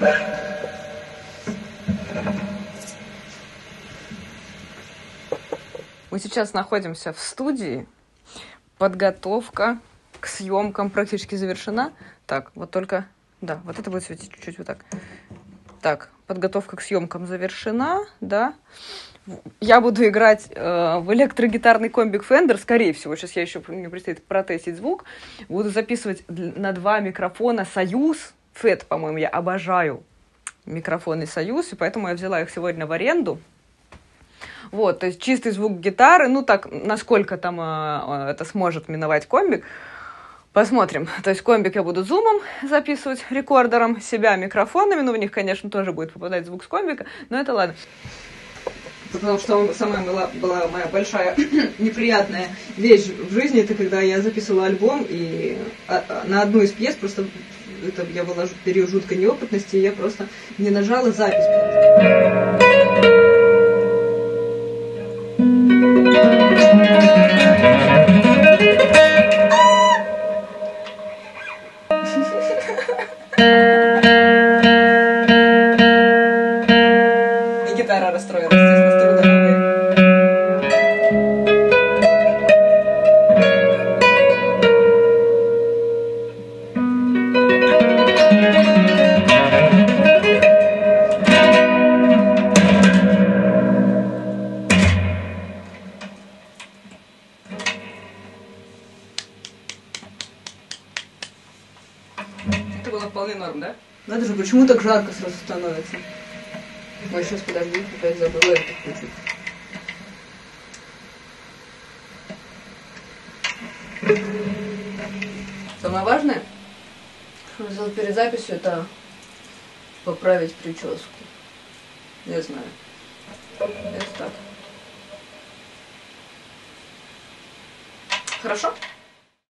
Мы сейчас находимся в студии. Подготовка к съемкам практически завершена. Так, вот только... Да, вот это будет светить чуть-чуть вот так. Так, подготовка к съемкам завершена, да. Я буду играть э, в электрогитарный комбик Fender, скорее всего. Сейчас я еще мне предстоит протестить звук. Буду записывать на два микрофона Союз. Фет, по-моему, я обожаю микрофоны Союз, и поэтому я взяла их сегодня в аренду. Вот, то есть чистый звук гитары, ну так, насколько там э, это сможет миновать комбик. Посмотрим. То есть комбик я буду зумом записывать, рекордером, себя микрофонами. Ну, в них, конечно, тоже будет попадать звук с комбика, но это ладно. Потому что самая была, была моя большая неприятная вещь в жизни, это когда я записывала альбом, и а, на одну из пьес просто это я была в период жуткой неопытности, и я просто не нажала запись. И гитара расстроилась, Это было вполне норм, да? Надо же, почему так жарко сразу становится? Ой, сейчас подожди, опять забыла это включить. Самое важное, что сделать перед записью, это поправить прическу. Не знаю. Это так. Хорошо?